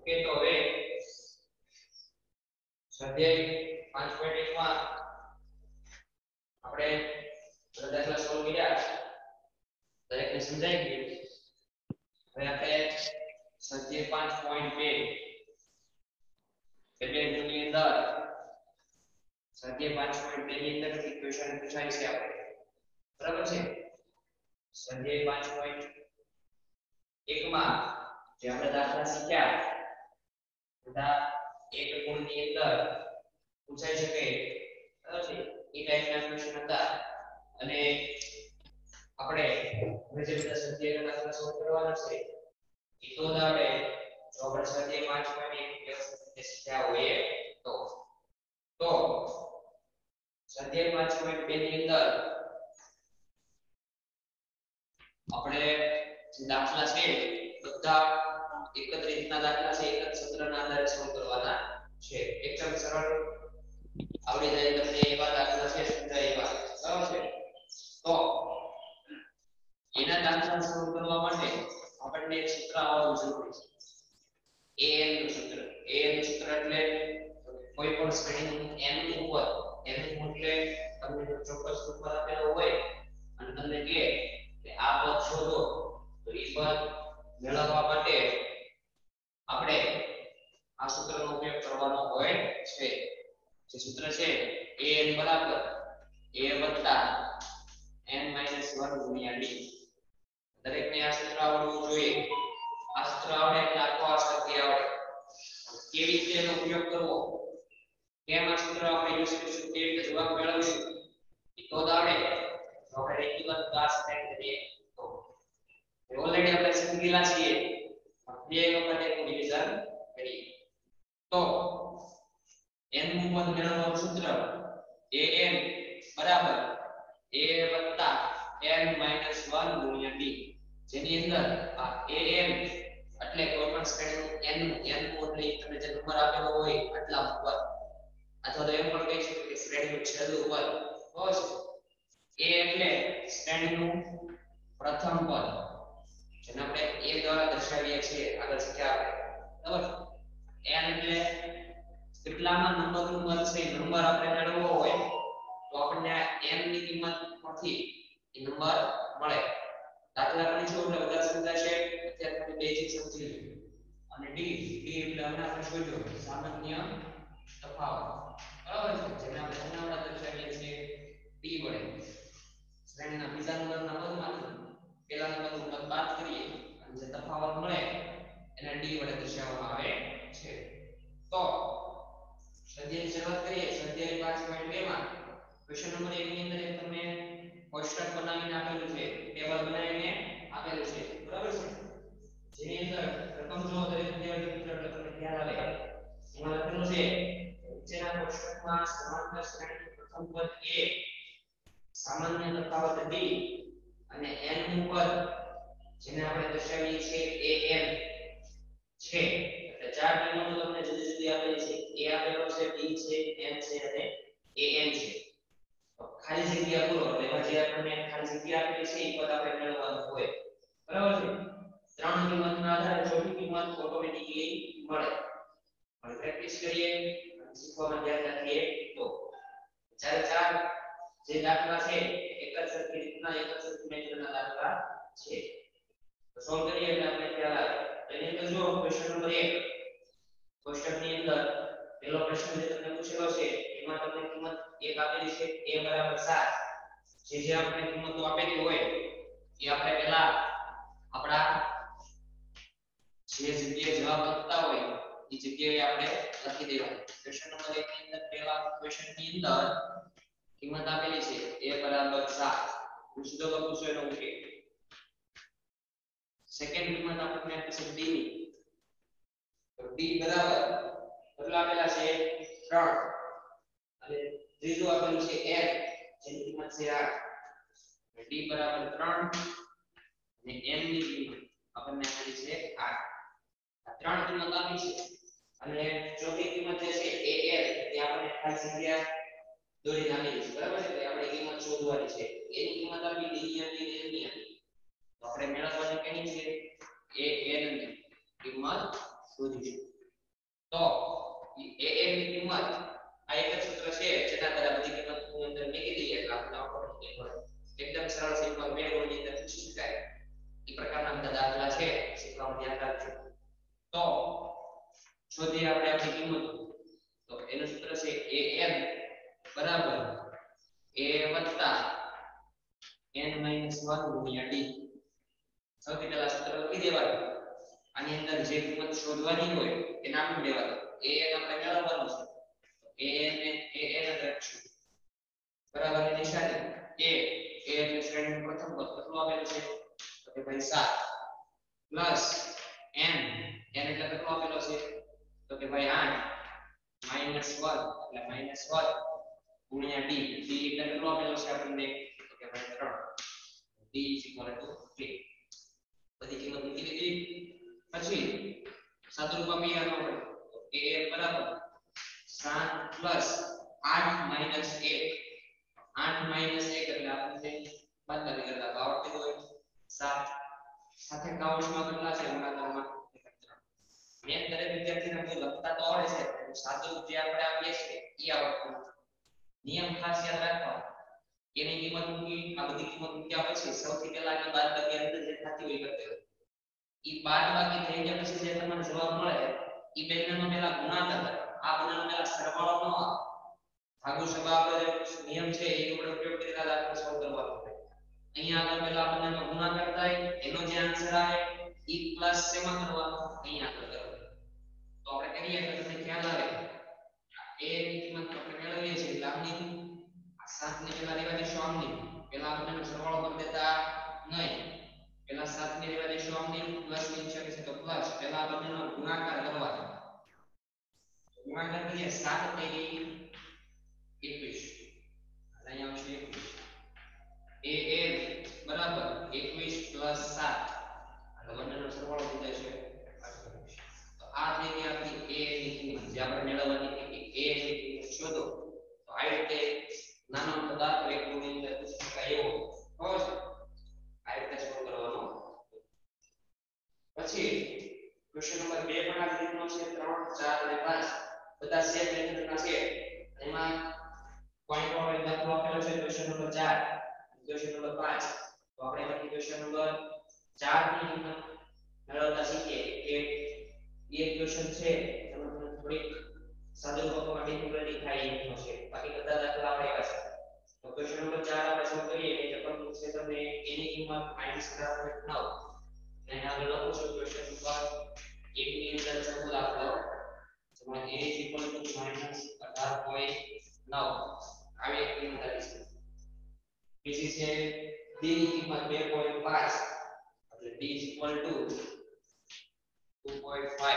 Okay તો હવે સ્વાધ્યાય પાંચ પોઈન્ટ આપણે બધા સોલ્વ કર્યા દરેકને સમજાઈ ગયું. હવે આપણે સ્વાધ્યાય પાંચ પોઈન્ટ બે. એટલે ની અંદર સ્વાધ્યાય પાંચ પોઈન્ટ બે ની અંદર ઇક્વેશન પૂછાય છે આપણે. બરાબર છે? સ્વાધ્યાય પાંચ પોઈન્ટ એકમાં જે આપણે દાખલા શીખ્યા બધા એક ગુણની અંદર પૂછાઈ શકે. બરાબર છે? એ ટાઈપના ક્વેશ્ચન હતા. અને આપણે હવે જે બધા સ્વાધ્યાયના દાખલા સોલ્વ કરવાના છે, એ તો આપણે જો આપણે સ્વાધ્યાય પોઈન્ટ એક વ્યવસ્થિત શીખ્યા હોઈએ તો. તો સ્વાધ્યાય પાંચ પોઈન્ટ બે ની અંદર આપણે દાખલા છે, બધા એક જ દાખલા છે એક જ સૂત્રના આધારે સોલ્વ કરવાના છે. એકદમ સરળ. આવડી જાય તમને એવા દાખલા છે, સમજાય એવા. બરાબર છે? તો એના દાખલા સોલ્વ કરવા માટે આપણને એક સૂત્ર આવવાનું જરૂરી છે. An નું સૂત્ર. An નું સૂત્ર એટલે કોઈ પણ શ્રેણી n ઉપર, n એટલે તમને ચોક્કસ ઉપર આપેલો હોય અને તમને કહે કે આ પદ શોધો તો એ પદ મેળવવા માટે આપણે આ સૂત્રનો ઉપયોગ કરવાનો હોય છે જે સૂત્ર છે બરાબર. a n 1 ગુણ્યા d. દરેકને આ સૂત્ર આવડવું જોઈએ. આ સૂત્ર આવડે એટલે આખો આ સ્વાધ્યાય આવડે. કેવી રીતે એનો ઉપયોગ કરવો? કેમ આ સૂત્ર આપણે યુઝ કરીશું કેવી રીતે જવાબ મેળવીશું? એ તો આવડે. આપણે રેગ્યુલર ક્લાસ અટેન્ડ કરીએ. તો ઓલરેડી આપણે શીખેલા છીએ. બે વખત માટે ડિવિઝન કરીએ. તો n નું પદ મેળવવાનું સૂત્ર an બરાબર. A n 1 ગુણ્યા d જેની અંદર આ an એટલે કોઈ પણ શ્રેણીનું n નું n નું એટલે તમે જે નંબર આપેલો હોય આટલા ઉપર. અથવા તો એમ પણ કહી શકો કે શ્રેણીનું છેલ્લું પદ બસ a એટલે શ્રેણીનું પ્રથમ પદ. જેને આપણે a દ્વારા દર્શાવીએ છીએ. આગળ શીખ્યા આપણે. બરાબર? N એટલે કેટલામાં નંબરનું પદ છે નંબર આપણે મેળવવો હોય, તો આપણને આ n ની કિંમત પરથી એ નંબર મળે. દાખલા ગણીશું એટલે વધારે સમજાશે અત્યારે આપણે બેઝિક સમજી લઈએ. અને d d એટલે હમણાં આપણે જોયું? સામાન્ય તફાવત. બરાબર છે? જેને આપણે જનાવડા દર્શાવીએ છીએ d વડે શ્રેણીના બીજા નંબરના પદમાંથી પહેલા નંબરનું પદ બાદ કરીએ અને જે તફાવત મળે એને d વડે દર્શાવવામાં આવે છે તો સ્વાધ્યાયની શરૂઆત કરીએ સ્વાધ્યાય 5.2 માં ક્વેશ્ચન નંબર 1 ની અંદર એક તમને કોષ્ટક બનાવીને આપેલું છે ટેબલ બનાવીને આપેલું છે બરાબર છે જેની અંદર પ્રથમ જો દરેક વિદ્યાર્થી મિત્ર એટલે તમને ખ્યાલ આવે એમાં લખેલું છે નીચેના કોષ્ટકમાં સમાંતર પ્રથમ પદ a સામાન્ય તફાવત b અને n નું પદ જેને આપણે દર્શાવીએ છીએ an છે એટલે ચાર કિંમતો તમને જુદી જુદી આપેલી છે a આપેલો છે b છે n છે અને an છે ખાલી જગ્યા પૂરો એટલે એમાં આપણને ખાલી જગ્યા આપેલી છે એ પદ આપણે મેળવવાનું હોય બરાબર છે ત્રણ કિંમતના આધારે ચોથી કિંમત ઓટોમેટિકલી મળે. પણ પ્રેક્ટિસ કરીએ શીખવામાં ધ્યાન રાખીએ તો ચાર ચાર જે દાખલા છે, એક જ સરખી રીતના, એક જ સરખી દાખલા છે. તો સોલ્વ કરીએ એટલે આપણે ખ્યાલ આવે? એની અંદર જો ક્વેશ્ચન નંબર 1 કોષ્ટકની અંદર પહેલો પ્રશ્ન જે તમને પૂછેલો છે, એમાં તમને કિંમત એક આપેલી છે a બરાબર 7 જે જે આપણે કિંમતો આપેલી હોય, એ આપણે પહેલા આપણા જે જગ્યાએ જવાબ લખતા હોય એ જગ્યાએ આપણે લખી દેવાનું. ક્વેશ્ચન નંબર 1 ની અંદર પહેલા ક્વેશ્ચનની અંદર કિંમત આપેલી છે. a 7 હું સીધો પૂછો એનો ઉકેલ? સેકન્ડ કિંમત આપણને આપી છે b. ની તો b બરાબર કેટલા આપેલા છે? 3 અને ત્રીજો આપેલું છે n જેની કિંમત છે 8 d બરાબર 3 અને n ની કિંમત આપણને આપેલી છે 8 આ ત્રણ કિંમત આપી છે. અને ચોથી કિંમત જે છે an તે આપણે ખાલી જગ્યા દોરી નાખેલી બરાબર છે? એટલે આપણે કિંમત શોધવાની છે. એની કિંમત આપી દીધી હતી ને એની તો આપણે મેળવવાની કેની છે? એ n ની કિંમત શોધીશું. તો એ એ ની કિંમત આ એક સૂત્ર છે જેના દ્વારા બધી કિંમત હું અંદર મૂકી દઈએ એટલે આપણે ઓટોમેટિક એકદમ સરળ સિમ્પલ રોડની અંદર પૂછી શકાય એ પ્રકારના બધા દાખલા છે શીખવાનું ધ્યાન રાખજો. તો શોધીએ આપણે આપણી કિંમત તો એનું સૂત્ર છે an બરાબર a n 1 d. સૌથી પહેલા સૂત્ર લખી દેવાનું. આની અંદર જે કિંમત શોધવાની હોય એ નામ દેવાનું. A n આપણે મેળવવાનું છે. a n ને an રાખશું બરાબર નિશાની a a એટલે શ્રેણી પ્રથમ પદ કેટલું આવેલું છે? તો કે ભાઈ 7 પ્લસ n n એટલે કેટલો આપેલો છે તો કે ભાઈ 8 માઇનસ 1 એટલે માઇનસ 1 ગુણ્યા d. D એટલે કેટલો આપેલો છે આપણને તો કે ભાઈ 3 d is equal to 3 બધી કિંમત મૂકી દીધી પછી સાદુરૂપ આપીએ આનો આપણે a બરાબર 7 પ્લસ 8 માઇનસ 1 8 માઇનસ 1 એટલે આપણને બાદબાકી કરતા તો આવડતું હોય 7 સાથે કાઉન્સમાં કેટલા છે ગુણાકારમાં મેં દરેક વિદ્યાર્થીને બધું લખતા તો આવડે છે સાદું જે આપણે આપીએ છીએ, એ આવડતું નિયમ ખાસ યાદ રાખવાનો. એની કિંમત મૂકી, આ બધી કિંમત મૂક્યા પછી સૌથી પહેલા આની બાદબાકી અંદર જે થતી હોય હોય ઈ બાદબાકી થઈ ગયા પછી જે તમને જવાબ મળે, ઈ બંનેનો પહેલા ગુણાકાર કરો આ બંનેનો પહેલા સરવાળો ન ભાગુ સભા આપણે નિયમ છે, એ આપણે ઉપયોગ કરીને આપણે સોલ્વ કરવાનો હોય અહીંયા આગળ પહેલા બંનેનો ગુણાકાર થાય, એનો જે આન્સર આવે, ઈ પ્લસ સેમાં કરવાનો? અહીંયા આગળ તો આપણે કરીએ તો તમને ખ્યાલ આવે. a ની કિંમત આપણે મેળવીએ છીએ એટલે આ 7 ને પહેલા લેવા દેશો આમની. પહેલા આપણે સરવાળો કરી દેતા નહીં. પહેલા 7 ને લેવા દેશો આમની પ્લસની ઈચ્છા છે તો પ્લસ પહેલા બંનેનો ગુણાકાર કરવાનો ગુણાકાર કરીએ 7 તેરી 21 અહીંયા આવશે 21 a એ બરાબર 21 પ્લસ 7 એટલે બંનેનો સરવાળો થઈ જશે 28 તો આ થઈ ગઈ આપણી a ની કિંમત જે આપણે મેળવવાની હતી કે a ની કિંમત શોધો તો આ રીતે નાનો પદાર્થ એક ગુણની અંદર પૂછી શકાય એવો ખબર છે આ રીતે સોલ્વ કરવાનો પછી ક્વેશ્ચન નંબર 2 પણ આ રીતનો છે 3 4 અને 5 બધા છે એમાં પોઈન્ટ નંબર દાખલો આપેલો છે ક્વેશ્ચન નંબર 4 ક્વેશ્ચન નંબર 5 તો આપણે એમાંથી ક્વેશ્ચન નંબર 4 ની કિંમત મેળવતા શીખીએ કે એક ક્વેશ્ચન છે તમને થોડીક સાદું માટે ડિફિકલ્ટી થાય એમ છે બાકી બધા દાખલા આપણે છે. તો ક્વેશ્ચન નંબર 4 આપણે સોલ્વ કરીએ એટલે પણ પૂછે તમને એની કિંમત -18.9 અને આગળ લખો છો ક્વેશ્ચન નંબર 1 ની અંદર સમૂહ દાખલો. જેમાં a -18.9 આવી એક કિંમત આવી છે બીજી છે d ની કિંમત 2.5 એટલે d 2.5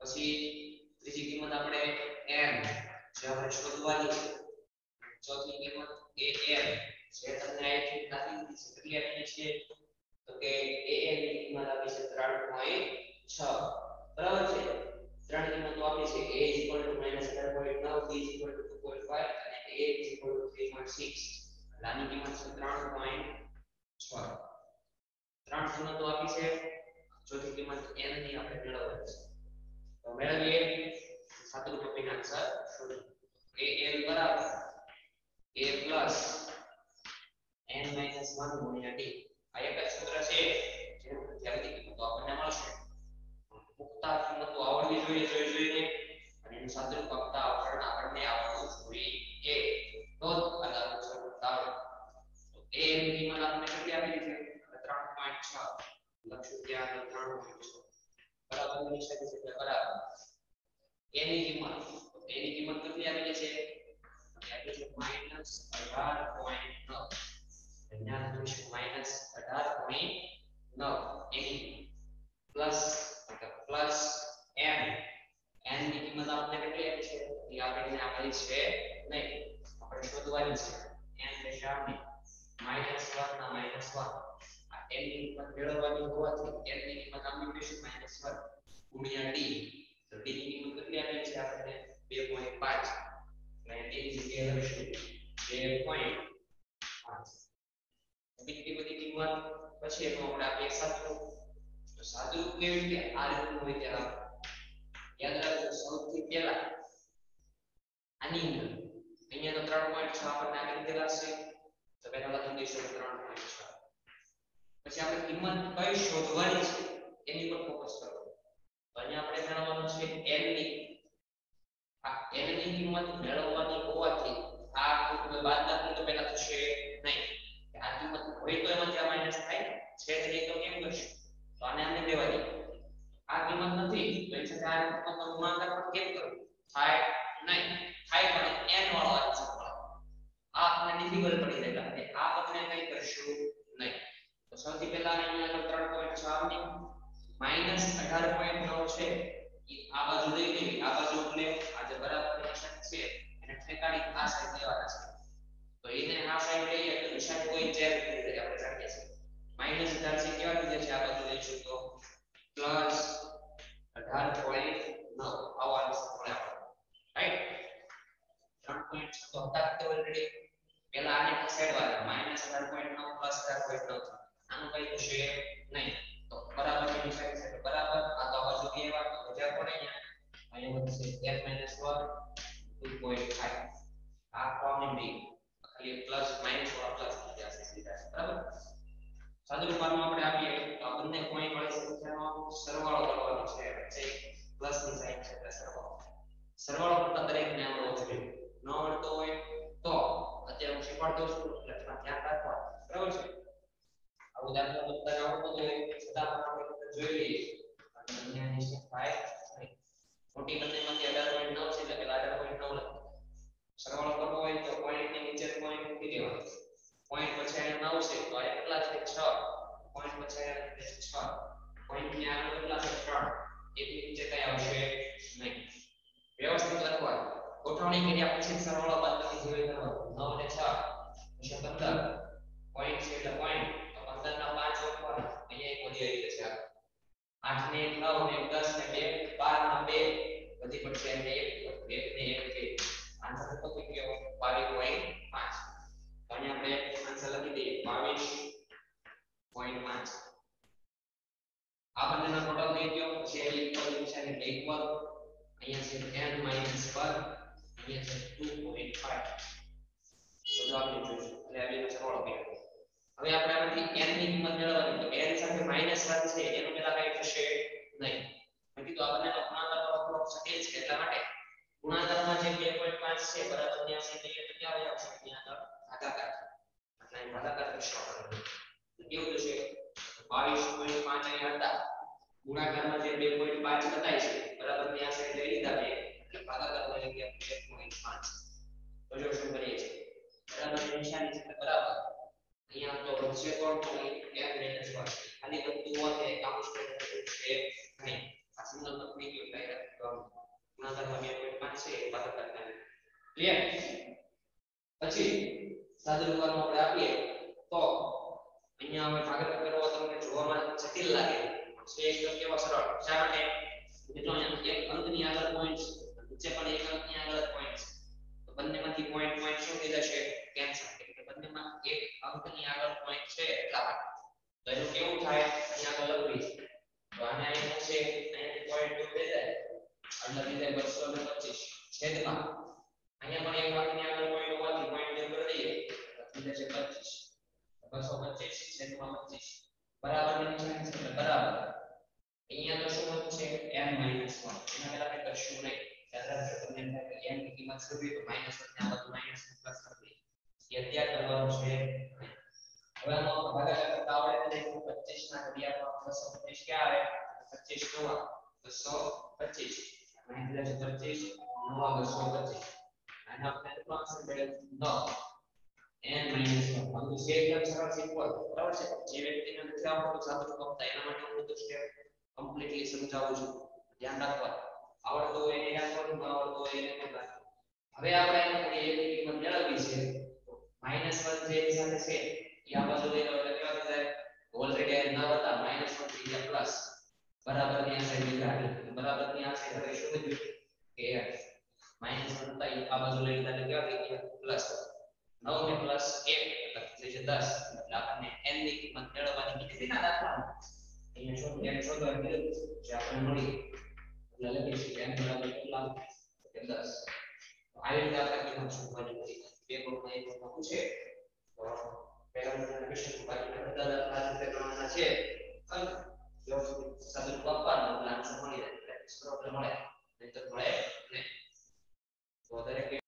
પછી ત્રીજી કિંમત આપણે m જે આપણે શોધવાની છે ચોથી કિંમત a m જે તમને અહીંથી દાખલી દીધી છે કેટલી આપી છે તો કે a m ની કિંમત આપી છે 3.6 બરાબર છે ત્રણ કિંમતો આપી છે. A 11.9 b 2.5 અને a 3.6 આની કિંમત છે 3.6 ત્રણ કિંમતો આપી છે. ચોથી કિંમત n ની આપણે મેળવવાની છે. તો મેળવીએ. સાદું ટોપિક આન્સર શોધો a l બરાબર. A પ્લસ n માઇનસ 1 ગુણ્યા d. આ એક જ સૂત્ર છે. જેનું જલ્દી કિંમતો આપણને મળશે. મુક્તા કિંમતો આવડવી જોઈએ, જોઈ જોઈને અને એનું સાદું ફક્ત આવડણ આપણને આવડવું જોઈએ તો જ આ દાખલો સોલ્વ આવડે તો a ની કિંમત આપણને કેટલી આપી છે? 3.6 લખશું ત્યાં 3.6 બરાબરની નિશાની છે. બરાબર a ની કિંમત, તો a ની કિંમત કેટલી આપેલી છે? આપેલી છે માઇનસ 18.9 અહીંયા લખીશું માઇનસ 18.9 એની પ્લસ એટલે પ્લસ m n ની કિંમત આપણે કેટલી આપી છે એ આપણે આપેલી છે નહીં આપણે શોધવાની છે n દશાની માઈનસ 1 ના માઈનસ 1 આ n ની કિંમત મેળવવાની હોવાથી n ની કિંમત આપણે મૂકીશું માઈનસ 1 ગુણ્યા d તો d ની કિંમત કેટલી આપી છે આપણે 2.5 અને d ની જગ્યાએ લખીશું 2.5 બીજી બધી કિંમત પછી એનો આપણે આપીએ 7 satu kiri ada kiri yang ada satu kiri jalan aning ini ada terlalu banyak siapa nanya tapi kalau tuh dia sudah terlalu banyak siapa pasti iman kau sudah ini pun fokus banyak yang kalau mau ini ah ini iman dalam waktu kuat sih aku tuh berbantah untuk pengen tuh sih naik ya aku tuh itu emang zaman yang saya તો આને આને લેવા દઈએ આ કિંમત નથી, તો સાથે આ કિંમતનો ગુણાકાર પણ કેમ કરો થાય નહીં. થાય પણ n વાળો મળે આ આપણે ડિફિકલ્ટ પડી જાય એટલે આ આપણે કંઈ કરશું નહીં. તો સૌથી પહેલા અહીંયા આગળ ત્રણ પોઈન્ટ છ આવની માઇનસ અઢાર પોઈન્ટ નવ છે. આ બાજુ લઈ લેવી આ બાજુ એટલે આ જે બરાબર ફંક્શન છે, એને ઠેકાણી આ સાઈડ લેવાના છે. તો એને આ સાઈડ લઈએ તો નિશાન કોઈ ચેર કરી દે આપણે માઇનસ અઢાર છે, કેવા લીધે છે આ બાજુ લઈશું તો પ્લસ અઢાર પોઈન્ટ નવ, આવો આન્સર મળે રાઈટ ત્રણ પોઈન્ટ છ, તો હતા તે ઓલરેડી પહેલા આને ખસેડવાના માઇનસ અઢાર પોઈન્ટ નવ, પ્લસ અઢાર પોઈન્ટ નવ. આનું કઈ થશે નહીં તો બરાબરની નિશાની છે તો બરાબર આ તો બાજુ બે વાર તો બજાર પડે અહીંયા અહીંયા વધશે n minus 1 2.5 આ કોમન બી ખાલી પ્લસ માઇનસ વાળા પ્લસ થઈ જશે સીધા બરાબર સાદું રૂપમાં આપણે આપીએ તો આ બંને પોઈન્ટ વાળી સંખ્યાનો સરવાળો કરવાનો છે વચ્ચે પ્લસની સાઈન છે સરવાળો સરવાળો કરતા દરેકને આવડવો જોઈએ ન આવડતો હોય તો અત્યારે હું શીખવાડતો છું, એટલે ધ્યાન રાખવા બરાબર છે? આ ઉદાહરણ બધાને આવડતું હોય છતાં પણ આપણે જોઈ લઈએ અહીંયા નિશ્ચિત થાય. મોટી બંનેમાંથી અઢાર પોઈન્ટ નવ છે, એટલે પેલા અઢાર પોઈન્ટ નવ લખો. સરવાળો કરવો હોય તો પોઈન્ટની નીચે પોઈન્ટ મૂકી દેવાનો. પોઈન્ટ પછી નવ છે, તો અહીંયા કેટલા છે? છ. પોઈન્ટ પછી છ પોઈન્ટની આગળ કેટલા છે ત્રણ એકની નીચે કઈ આવશે નહીં વ્યવસ્થિત લખવાનું ગોઠવણી કર્યા પછી સરવાળો બાદ તમે જોઈ કરવાનું નવ ને છ પછી પંદર પોઈન્ટ છે એટલે પોઈન્ટ તો પંદર ના 5 ઉપર અહીંયા એક વધી આવી જશે 8 ને એક નવ ને એક દસ ને બે બાર ના બે બધી પડશે એમને એક એક ને 1 કે આન્સર તો ગયો બાવીસ પોઈન્ટ પાંચ તો અહીંયા આપણે આન્સર લખી દઈએ બાવીસ પોઈન્ટ પાંચ આ બંનેનો ટોટલ લઈ ગયો પછી અહીં ઇક્વલ નિશાની એટલે ઇક્વલ અહીંયા છે n માઇનસ 1 અહીંયા છે 2.5 તો જવાબ જોઈશું એટલે આ બેનો સરવાળો કર્યો હવે આપણે આમાંથી n ની કિંમત મેળવવાની તો n સાથે માઇનસ 1 છે એનું પેલા કઈ થશે નહીં બાકી તો આપણને તો ગુણાકાર કરવો થોડો જટિલ છે એટલા માટે ગુણાકારમાં જે 2.5 છે બરાબર ત્યાં છે તો એ ક્યાં આવી આવશે ત્યાં આગળ ભાગાકાર એટલે અહીં ભાગાકાર કરશો આપણે કેવું થશે 22.5 અહીંયા હતા ગુણાકારમાં જે 2.5 બતાય છે બરાબર ત્યાં સાઈડ લઈ લીધા બે એટલે ભાગાકારમાં જગ્યા 2.5 તો જો શું કરીએ છીએ? બરાબર, નિશાની છે, બરાબર. અહીંયા તો વચ્ચે કોણ તો m માઇનસ 1 ખાલી બધું હોતે કોન્સ્ટન્ટ છે નહીં. આ સિંગલ તકનીક એટલે ગુણાકારમાં 2.5 છે એ ભાગાકાર ક્લિયર પછી સાદુરૂપમાં આપણે આપીએ. તો અહીંયા અમે ભાગાકાર કરવો તમને જોવામાં જટિલ લાગે. છે, એકદમ કેવો સરળ. શા માટે? જો અહીંયા એક અંકની આગળ પોઈન્ટ નીચે પણ એક અંકની આગળ પોઈન્ટ તો બંનેમાંથી પોઈન્ટ પોઈન્ટ શું થઈ જશે કેન્સલ એટલે બંનેમાં એક અંકની આગળ પોઈન્ટ છે એટલા માટે. તો એનું કેવું થાય? અહીંયા આગળ લખવી છે. તો આને અહીંયા છે? અહીંયા પોઈન્ટ દૂર થઈ જાય. એટલે લીધે 225 છેદમાં. અહીંયા પણ એક અંકની આગળ પોઈન્ટ હોવાથી પોઈન્ટ દૂર કરી દઈએ. થઈ જશે 25 225 છેદમાં 25 બરાબરની છે? બરાબર. અહીંયા તો શું છે? N 1 એના પહેલા કશું નહીં. યાદ રાખજો તમને ની કિંમત શોધવી તો માઇનસ ને આ માઇનસ પ્લસ કરી એ કરવાનું છે. હવે આનો ભાગાકાર કરતા આવડે તો 25 ના ઘડિયાળમાં 225 ક્યાં આવે? 25 નવા. 225 અહીં 25 નવા 225 અને આપણે કેટલો આન્સર 9 n માઇનસ 1 આનું છે એકદમ સરળ સિમ્પલ બરાબર છે? જે વ્યક્તિને નથી આવડતું સાદું ગમતા એના માટે હું બધું સ્ટેપ કમ્પ્લીટલી સમજાવું છું. ધ્યાન રાખવા આવડતું હોય એને રાખવાનું ન આવડતું હોય એને પણ રાખવાનું હવે આપણે એમ કરીએ એક કિંમત મેળવવી છે માઇનસ 1 જે એની સાથે છે એ આ બાજુ લઈ લો એટલે કેવા થઈ જાય ઓલરેડી ન હતા માઇનસ 1 થઈ ગયા પ્લસ બરાબરની આ સાઈડ લીધા એટલે બરાબરની આ સાઈડ હવે શું થયું કે માઇનસ 1 હતા એ આ બાજુ લઈ લીધા એટલે કેવા થઈ ગયા પ્લસ 9 ને પ્લસ 1 એટલે થઈ જશે 10 એટલે આપણને n ની કિંમત મેળવવાની કીધી ના દાખલામાં અહીંયા શું n શોધવા કીધું જે આપણે મળી